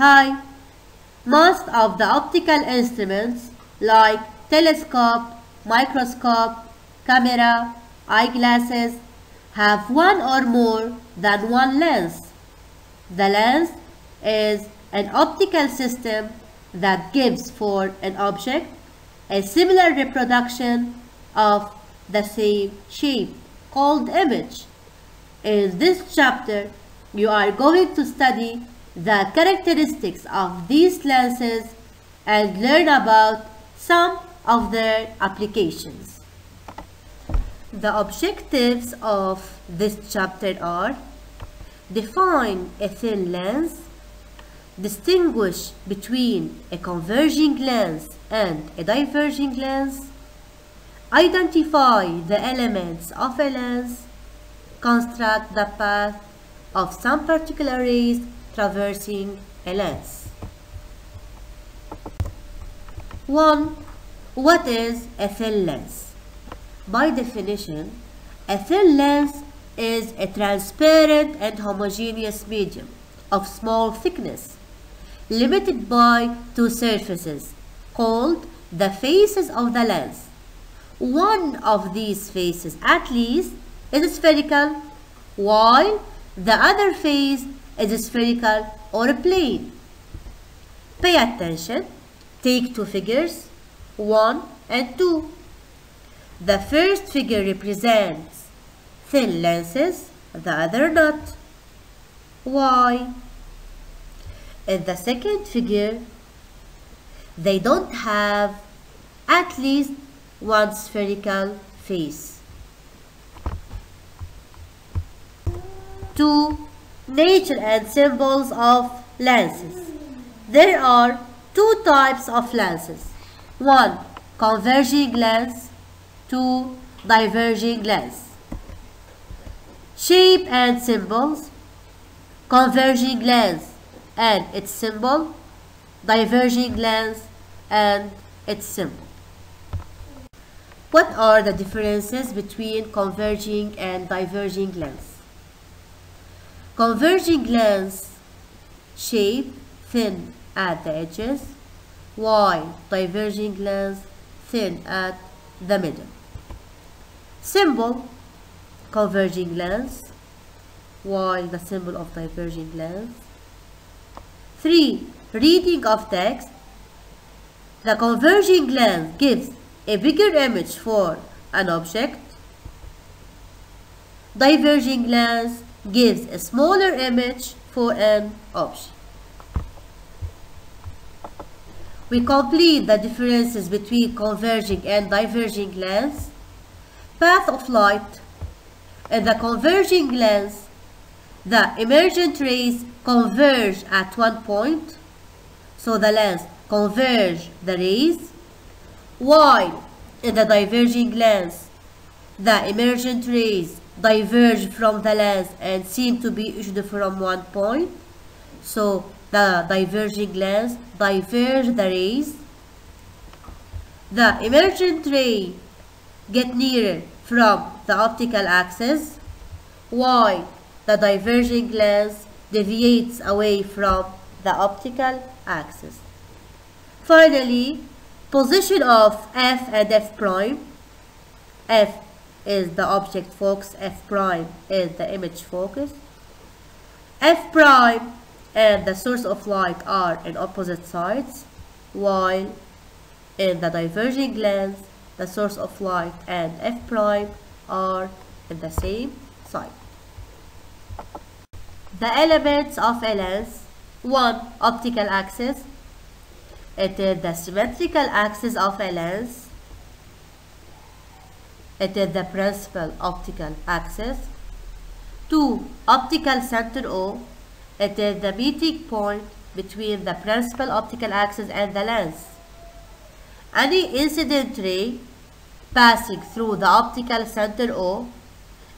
high. Most of the optical instruments like telescope, microscope, camera, eyeglasses have one or more than one lens. The lens is an optical system that gives for an object a similar reproduction of the same shape called image. In this chapter, you are going to study the characteristics of these lenses and learn about some of their applications. The objectives of this chapter are define a thin lens, distinguish between a converging lens and a diverging lens, identify the elements of a lens, construct the path of some particular rays traversing a lens. 1. What is a thin lens? By definition, a thin lens is a transparent and homogeneous medium of small thickness, limited by two surfaces called the faces of the lens. One of these faces at least is spherical, while the other face is spherical or a plane. Pay attention. Take two figures, 1 and 2. The first figure represents thin lenses, the other not. Why? In the second figure, they don't have at least one spherical face. 2. Nature and symbols of lenses. There are two types of lenses. 1. Converging lens. 2. Diverging lens. Shape and symbols. Converging lens and its symbol. Diverging lens and its symbol. What are the differences between converging and diverging lens? Converging lens shape thin at the edges while diverging lens thin at the middle. Symbol converging lens while the symbol of diverging lens. 3. Reading of text. The converging lens gives a bigger image for an object. Diverging lens gives a smaller image for an object. We complete the differences between converging and diverging lens. Path of light. In the converging lens, the emergent rays converge at one point, so the lens converge the rays, while in the diverging lens, the emergent rays diverge from the lens and seem to be issued from one point. So the diverging lens diverge the rays. The emergent ray get nearer from the optical axis while the diverging lens deviates away from the optical axis. Finally, position of f and f prime. f is the object focus, f prime is the image focus. f prime and the source of light are in opposite sides, while in the diverging lens, the source of light and f prime are in the same side. The elements of a lens 1. Optical axis It is the symmetrical axis of a lens. It is the principal optical axis. 2. Optical center O it is the meeting point between the principal optical axis and the lens. Any incident ray passing through the optical center O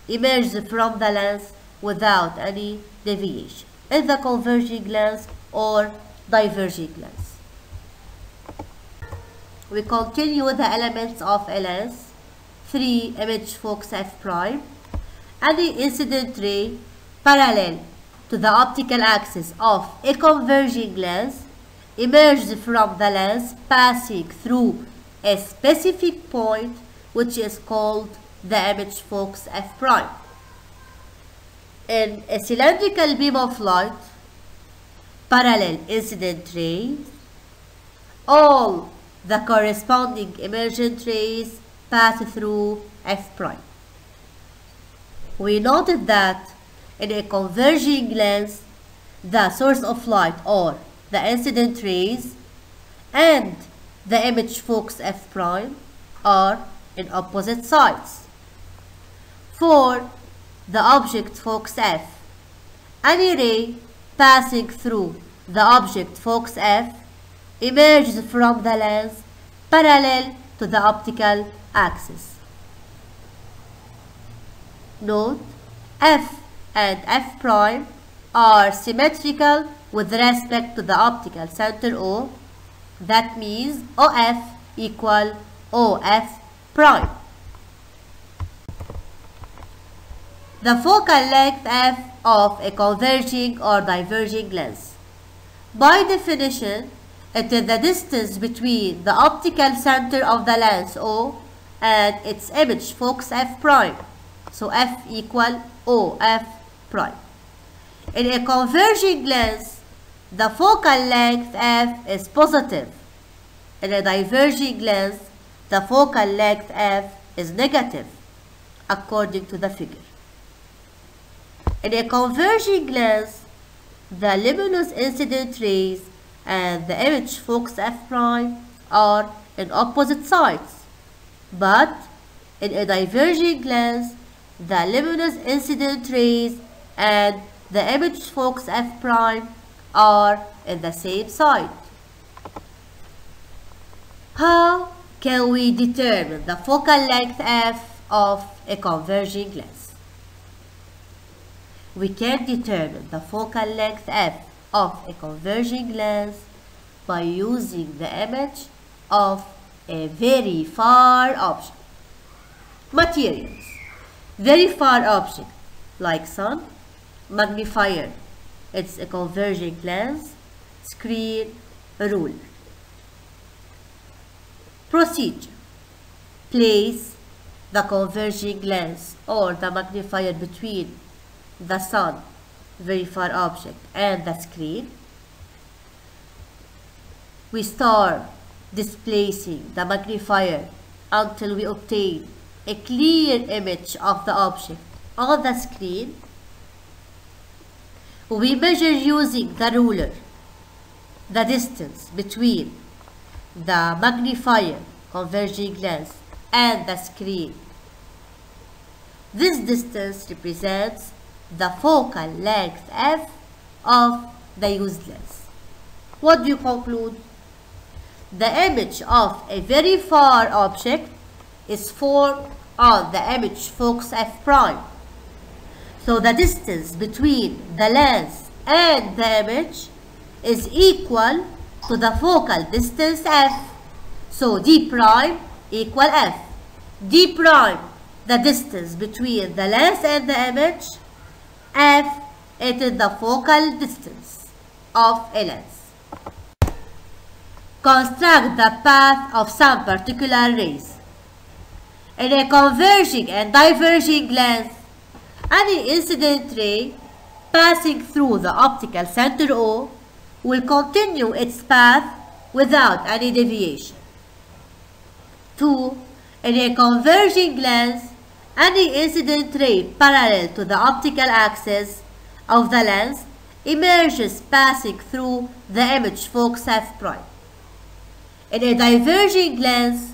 emerges from the lens without any deviation in the converging lens or diverging lens. We continue the elements of a lens. 3. Image focus f prime. and the incident ray parallel to the optical axis of a converging lens emerges from the lens passing through a specific point which is called the image focus f prime. In a cylindrical beam of light, parallel incident rays, all the corresponding emergent rays pass through f prime. We noted that in a converging lens, the source of light or the incident rays and the image focus f prime are in opposite sides. For the object focus f, any ray passing through the object focus f emerges from the lens parallel to the optical axis. Note, f and f prime are symmetrical with respect to the optical center O. That means OF equal OF prime. The focal length f of a converging or diverging lens. By definition, it is the distance between the optical center of the lens O and its image focus f prime. So f equal OF prime. In a converging lens, the focal length f is positive. In a diverging lens, the focal length f is negative, according to the figure. In a converging lens, the luminous incident rays and the image focus f prime are in opposite sides. But in a diverging lens, the luminous incident rays and the image focus f prime are in the same side. How can we determine the focal length f of a converging lens? We can determine the focal length f of a converging lens by using the image of a very far object. Materials. Very far object like sun, magnifier. It's a converging lens, screen, ruler. Procedure. Place the converging lens or the magnifier between the sun, very far object, and the screen. We start displacing the magnifier until we obtain a clear image of the object on the screen. We measure using the ruler the distance between the magnifier converging lens and the screen. This distance represents the focal length f of the lens. What do you conclude? The image of a very far object is formed on the image focus f prime. So the distance between the lens and the image is equal to the focal distance f. So d prime equal f. d prime, the distance between the lens and the image, f, it is the focal distance of a lens. Construct the path of some particular rays. In a converging and diverging lens, any incident ray passing through the optical center O will continue its path without any deviation. 2. In a converging lens, any incident ray parallel to the optical axis of the lens emerges passing through the image focus f prime. In a diverging lens,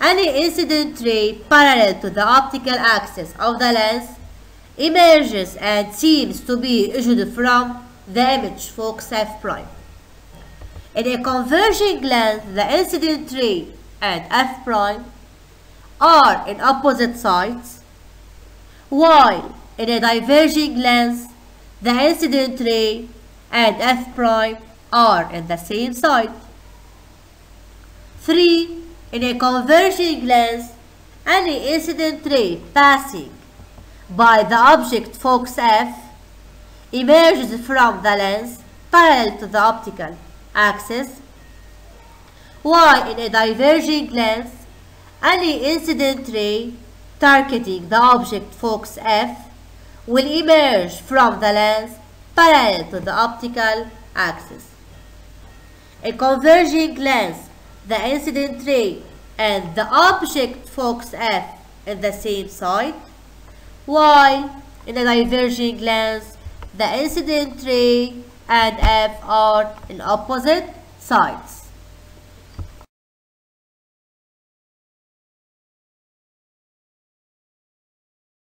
any incident ray parallel to the optical axis of the lens emerges and seems to be issued from the image focus f prime. In a converging lens, the incident ray and f prime are in opposite sides, while in a diverging lens, the incident ray and f prime are in the same side. 3. In a converging lens, any incident ray passing by the object focus f emerges from the lens parallel to the optical axis while in a diverging lens any incident ray targeting the object focus F will emerge from the lens parallel to the optical axis. A converging lens, the incident ray and the object focus F in the same side, while in a diverging lens, the incident ray and F are in opposite sides.